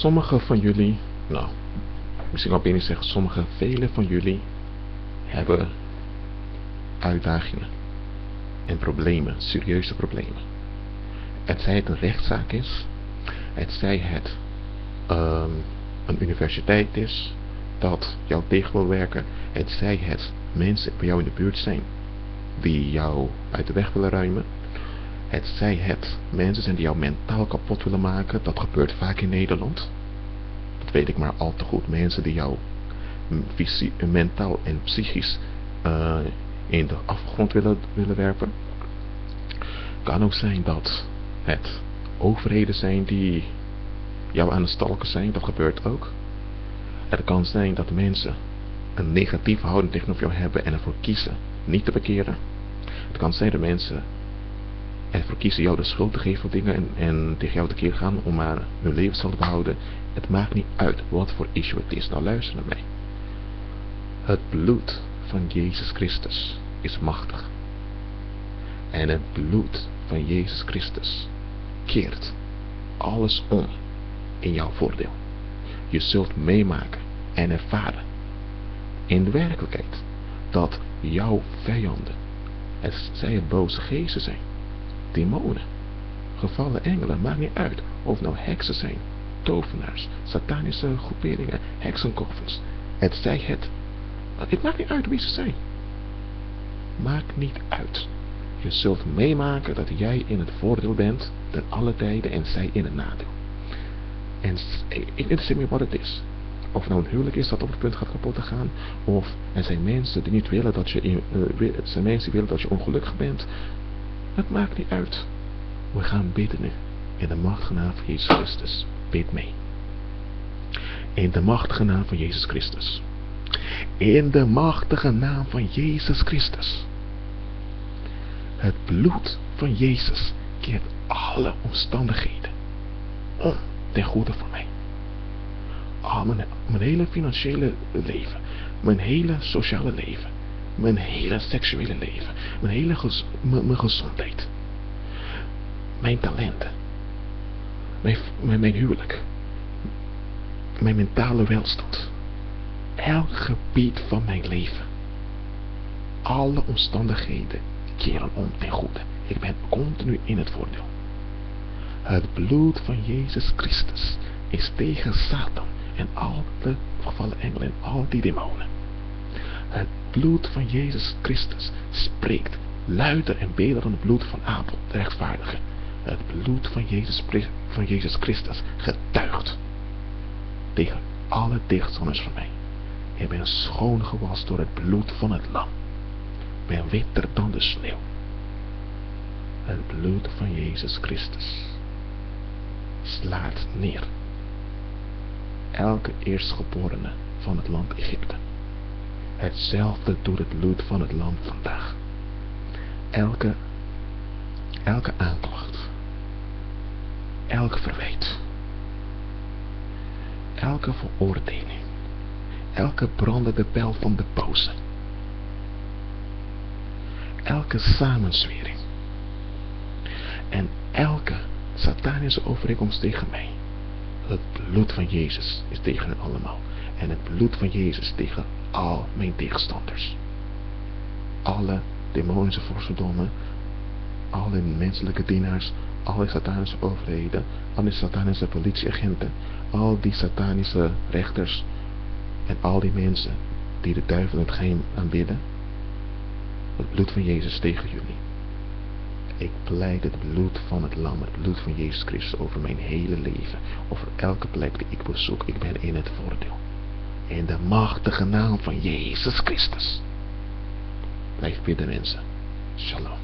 Sommige van jullie, nou, misschien wel binnen zeggen, sommige, vele van jullie hebben uitdagingen en problemen, serieuze problemen. Het zij het een rechtszaak is, het zij het um, een universiteit is dat jou tegen wil werken, het zij het mensen bij jou in de buurt zijn die jou uit de weg willen ruimen, het zij het mensen zijn die jou mentaal kapot willen maken, dat gebeurt vaak in Nederland. Dat weet ik maar al te goed. Mensen die jou mentaal en psychisch uh, in de afgrond willen, willen werpen. Kan ook zijn dat het overheden zijn die jou aan het stalken zijn. Dat gebeurt ook. Het kan zijn dat mensen een negatieve houding tegenover jou hebben en ervoor kiezen niet te bekeren. Het kan zijn dat mensen ervoor kiezen jou de schuld te geven voor dingen en, en tegen jou te keer gaan om maar hun levensstand te behouden. Het maakt niet uit wat voor issue het is. Nou luister naar mij. Het bloed van Jezus Christus is machtig. En het bloed van Jezus Christus keert alles om in jouw voordeel. Je zult meemaken en ervaren in de werkelijkheid dat jouw vijanden, het zij het boze geesten zijn, demonen, gevallen engelen, maakt niet uit of nou heksen zijn, tovenaars, satanische groeperingen, heksenkoffers, het zij het, het maakt niet uit wie ze zijn. Maakt niet uit. Je zult meemaken dat jij in het voordeel bent ten alle tijden en zij in het nadeel. En ik interesseer me wat het is. Of nou een huwelijk is dat op het punt gaat kapot te gaan. Of er zijn mensen die niet willen dat je, uh, zijn mensen die willen dat je ongelukkig bent. Het maakt niet uit. We gaan bidden nu. In de machtige naam van Jezus Christus. Bid mee. In de machtige naam van Jezus Christus. In de machtige naam van Jezus Christus. Het bloed van Jezus keert alle omstandigheden om ten goede voor mij. Mijn, mijn hele financiële leven, mijn hele sociale leven, mijn hele seksuele leven, mijn hele mijn gezondheid, mijn talenten, mijn, mijn, mijn huwelijk, mijn mentale welstand, elk gebied van mijn leven, alle omstandigheden keren om ten goede. Ik ben continu in het voordeel. Het bloed van Jezus Christus is tegen Satan en al de gevallen engelen en al die demonen. Het bloed van Jezus Christus spreekt luider en beter dan het bloed van Abel, de rechtvaardige. Het bloed van Jezus, van Jezus Christus getuigt tegen alle tegenstanders van mij. Ik ben schoongewast door het bloed van het lam. Ik ben witter dan de sneeuw. Het bloed van Jezus Christus slaat neer elke eerstgeborene van het land Egypte. Hetzelfde doet het bloed van het lam vandaag. Elke, elke aanklacht, elk verwijt, elke veroordeling, elke brandende pijl van de boze, elke samenswering en elke satanische overeenkomst tegen mij het bloed van Jezus is tegen hen allemaal. En het bloed van Jezus tegen al mijn tegenstanders. Alle demonische vorstendommen, alle menselijke dienaars, alle satanische overheden, alle satanische politieagenten, al die satanische rechters en al die mensen die de duivel het geheim aanbidden. Het bloed van Jezus tegen jullie. Ik pleit het bloed van het lam, het bloed van Jezus Christus over mijn hele leven. Over elke plek die ik bezoek. Ik ben in het voordeel. In de machtige naam van Jezus Christus. Blijf bidden mensen. Shalom.